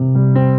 you.